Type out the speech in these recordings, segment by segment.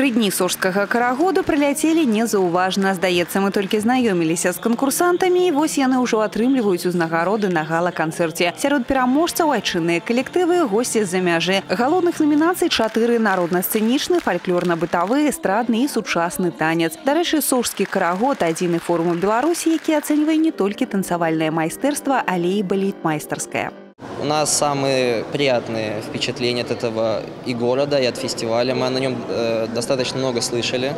Тры дні сожскага карагоду прыляцелі незаўважна. Здаецца, мы толькі знаёміліся з канкурсантамі, і вось яны ўжо атрымліваюць узнагароды на гала-канцэрце. Сярод пераможцаў айчынныя калектывы, госці з-за мяжы. Галоўных намінацый чатыры народна-сцэнічны, фальклорна-бытавы, эстрадны і сучасны танец. Дарэчы, сожскі карагод адзіны форум у Беларусі, які ацэньвае не толькі танцавальнае майстэрства, але і балетмайстарскае. У нас самые приятные впечатления от этого и города, и от фестиваля. Мы на нем э, достаточно много слышали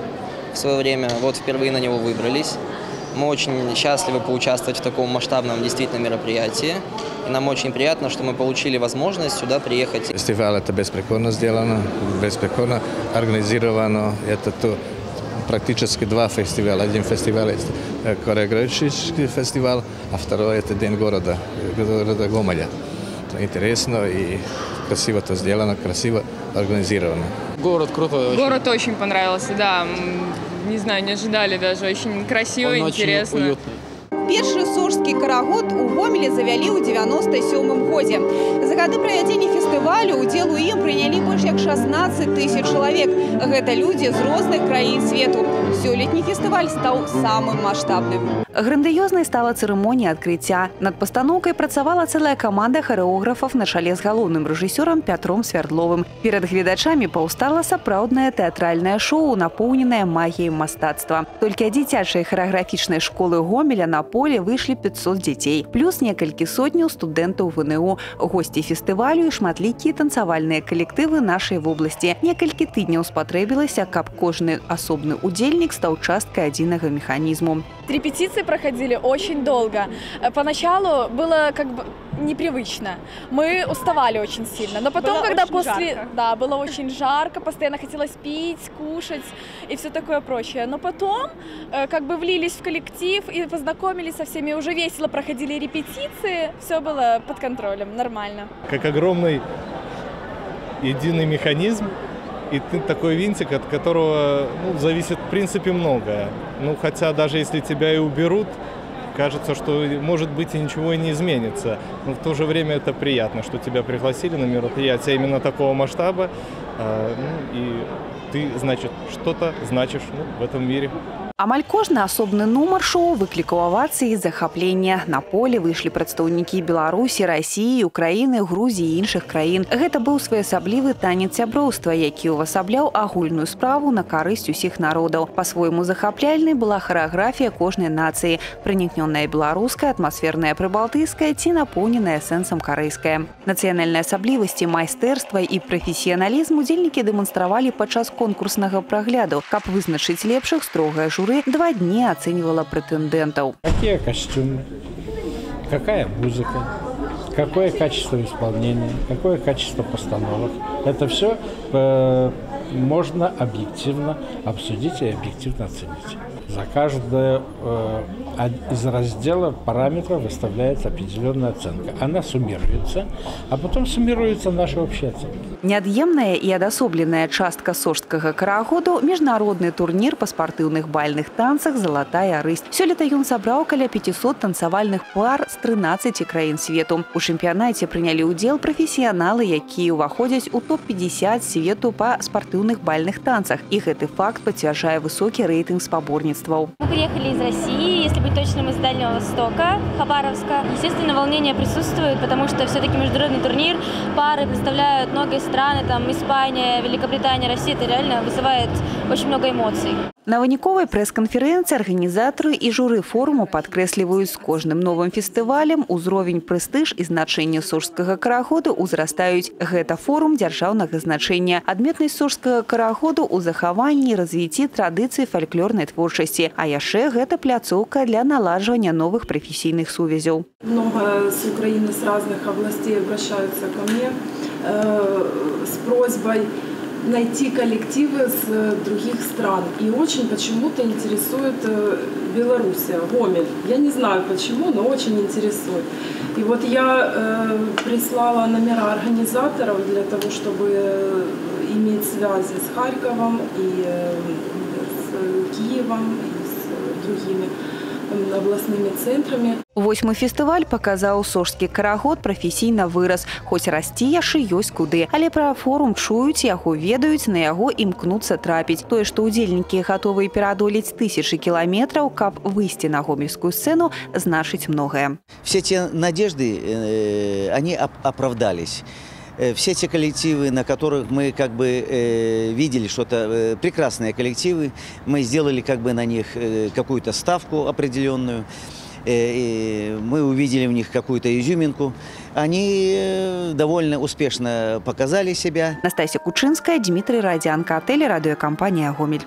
в свое время. Вот впервые на него выбрались. Мы очень счастливы поучаствовать в таком масштабном действительно мероприятии. И нам очень приятно, что мы получили возможность сюда приехать. Фестиваль это беспрекорно сделано, беспрекорно организировано. Это то, практически два фестиваля. Один фестиваль – это хореографический фестиваль, а второй – это День города, города Гомеля Интересно и красиво это сделано, красиво организировано. Город крутой. Очень. Город очень понравился, да. Не знаю, не ожидали даже. Очень красиво, Он интересно. очень уютный. Першы сожскі карагод у гомелі завялі ў 97 годзе. За гады правядзення фестывалю удзел у ім прынялі больш як 16 тысяч чалавек. Гэта людзі з розных краін свету. Сёлетні фестываль стаў самым маштабным. Грандыёзнай стала цырымонія адкрыцця. Над пастаноўкай працавала цэлая каманда харэографаў на чале з галоўным рэжысёрам Пятром Свярдловым. Перад гледачамі паўстала сапраўднае тэатральнае шоу, напоўненае магіяй мастацтва. Толькі ад дзіцячай харэаграфічнай школы гомеля на поле выйшлі 500 дзяцей, плюс некалькі сотняў студэнтаў ВНУ, госці фестывалю і шматлікія танцавальныя калектывы нашай вобласці. Некалькі тыдняў спатрэбілася, каб кожны асобны удзельнік стаў часткай адзінага механізму. Репетиции проходили очень долго. Э, Поначалу было как бы непривычно. Мы уставали очень сильно. Но потом, Было когда после... жарко. Да, было очень жарко, постоянно хотелось пить, кушать и все такое прочее. Но потом э, как бы влились в коллектив и познакомились со всеми. Уже весело проходили репетиции. Все было под контролем, нормально. как огромный единый механизм, и ты такой винтик, от которого ну, зависит в принципе многое. Ну, хотя даже если тебя и уберут, кажется, что может быть и ничего и не изменится. Но в то же время это приятно, что тебя пригласили на мероприятие именно такого масштаба. А, ну, и ты, значит, что-то значишь ну, в этом мире. Амаль кожны асобны нумар шоу выклікаў авацыі і захаплення. На поле выйшлі прадстаўнікі Беларусі, Расіі, Украіны, Грузіі і іншых краін. Гэта быў своеасаблівы танец сяброўства, які ўвасабляў агульную справу на карысць усіх народаў. Па-свойму захапляльнай была харэаграфія кожнай нацыі, пранікнёная беларуская, атмасферная прыбалтыйская ці напоўненая сэнсам карэйская. Нацыянальныя асаблівасці майстэрства і прафесіяналізм удзельнікі дэманстравалі падчас конкурснага прагляду. Каб вызначыць лепшых, строгае журы два дні ацэньвала прэтэндэнтаў. Какие костюмы, какая музыка, какое качество исполнения, какое качество постановок. Это все можно объективно обсудить и объективно оценить. За каждое э, од- из раздела параметров выставляется определенная оценка. Она суммируется, а потом суммируется наша общая оценка. Неад'емная і адасобленая частка сожскага карагоду міжнародны турнір па спартыўных бальных танцах залатая рысь. Сёлета ён сабраў каля 500 танцавальных пар з 13 краін свету. У чэмпіянаце прынялі ўдзел прафесіяналы, якія ўваходзяць у топ-50 свету па спартыўных бальных танцах. І гэты факт пацвярджае высокі рэйтынг спаборніцтваў. Мы приехали из России, если быть точным, из Дальнего Востока, Хабаровска. Естественно, волнение присутствует, потому что все-таки международный турнир, пары представляют многие страны, там Испания, Великобритания, Россия. Это реально вызывает очень много эмоций. На выніковай прэс-канферэнцыі арганізатары і журы форуму падкрэсліваюць з кожным новым фестывалем узровень прэстыж і значэнне сожскага карагоду ўзрастаюць. Гэта форум дзяржаўнага значэння. Адметнасць сожскага карагоду ў захаванні і развіцці традыцыі фальклорнай творчасці. А яшчэ гэта пляцоўка для наладжвання новых прафесійных сувязяў. много с Украины, с разных областей обращаются ко мне э, с просьбой найти коллективы с э, других стран. И очень почему-то интересует э, Белоруссия, Гомель. Я не знаю почему, но очень интересует. И вот я э, прислала номера организаторов для того, чтобы иметь связи с Харьковом и с Киевом и с другими областными центрами. Восьмы фестываль паказаў сожскі карагод прафесійна вырас, хоць расці яшчэ ёсць куды. Але пра форум чуюць, яго ведаюць, на яго імкнуцца трапіць. Тое, што ўдзельнікі гатовыя пераадолець тысячы кіламетраў, каб выйсці на гомельскую сцэну, значыць многае. Все те надежды, э, они оп- оправдались. Э, Все те коллективы, на которых мы как бы э, видели что-то, э, прекрасные коллективы, мы сделали как бы на них какую-то ставку определенную, и мы увидели в них какую-то изюминку. Они довольно успешно показали себя. Настасья Кучинская, Дмитрий Радианко, отель «Радиокомпания Гомель».